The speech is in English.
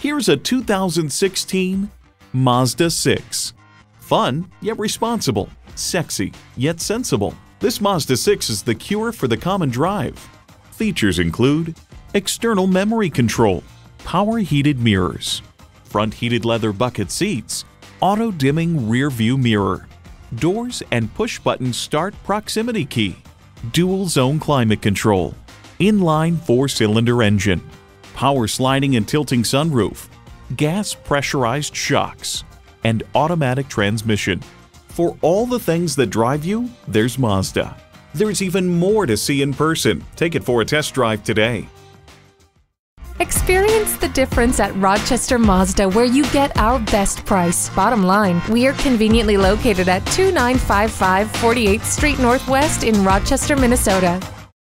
Here's a 2016 Mazda 6. Fun, yet responsible. Sexy, yet sensible. This Mazda 6 is the cure for the common drive. Features include external memory control, power heated mirrors, front heated leather bucket seats, auto dimming rear view mirror, doors and push button start proximity key, dual zone climate control, inline four cylinder engine, power sliding and tilting sunroof, gas pressurized shocks, and automatic transmission. For all the things that drive you, there's Mazda. There's even more to see in person. Take it for a test drive today. Experience the difference at Rochester Mazda, where you get our best price. Bottom line, we are conveniently located at 2955 48th Street Northwest in Rochester, Minnesota.